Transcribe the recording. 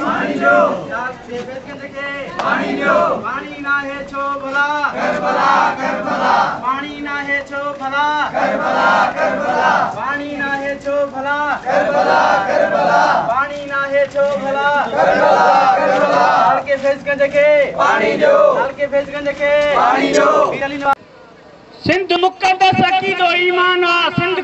पाणी जो यार बेफिक्र खे पाणी जो पाणी नाहे छो भला। करबला करबला। पाणी नाहे छो भला। करबला करबला। पाणी नाहे छो भला। करबला करबला। पाणी नाहे छो भला। करबला करबला। लाल के फैज़गंज खे पाणी जो लाल के फैज़गंज खे पाणी जो सिंध ईमान आहे सिंध